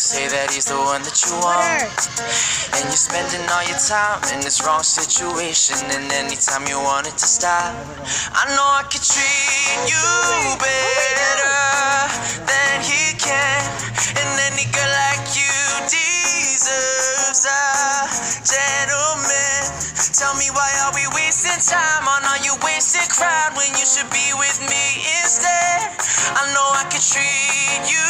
say that he's the one that you want. And you're spending all your time in this wrong situation. And anytime you want it to stop, I know I could treat you better than he can. And any girl like you deserves a gentleman. Tell me why are we wasting time on all you wasted crowd when you should be with me instead? I know I could treat you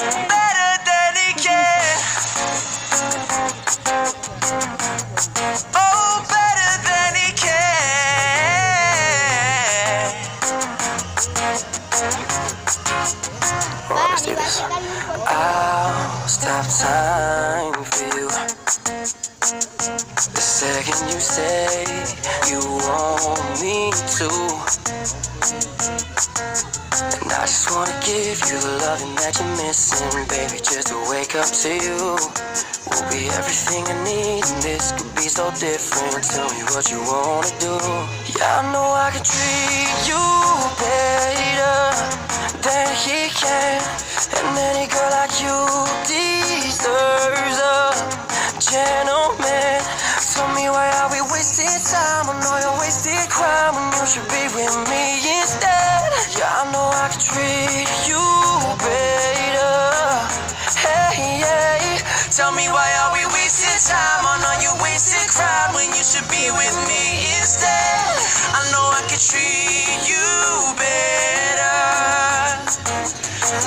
better than he can. Oh, better than he can. do this. I'll stop time for you. The second you say you want me to. I just wanna give you the loving that you're missing, baby, just to wake up to you. Will be everything I need, and this could be so different. Tell me what you wanna do. Yeah, I know I can treat you better than he can. And any girl like you deserves a gentleman. Tell me why are we wasting time on all your wasted crime when you should be with me Tell me why are we wasting time on all your wasted crime when you should be with me instead? I know I can treat you better.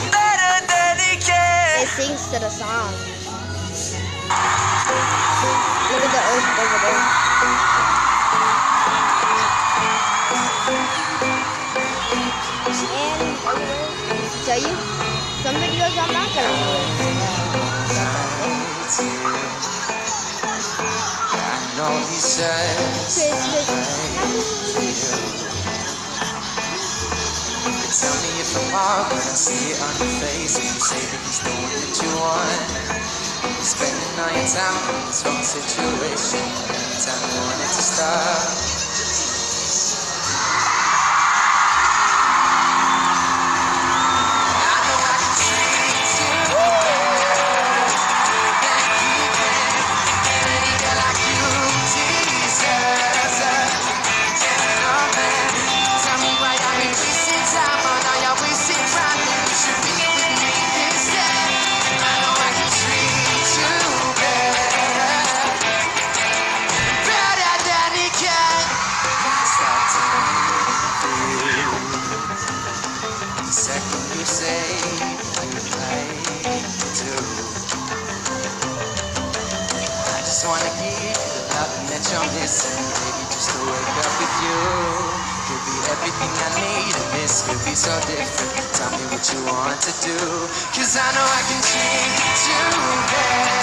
Better than he can. It sings to the song. Look at the ocean over there. And tell you, some videos I'm not gonna do. I know Tell me if when I see it on your face you say that he's the one that you want. You're spending your time in this wrong situation. Anytime you want it to stop. just wanna give you the love that you're missing. Baby, just to wake up with you. Could be everything I need and this could be so different. Tell me what you want to do Cause I know I can change you, baby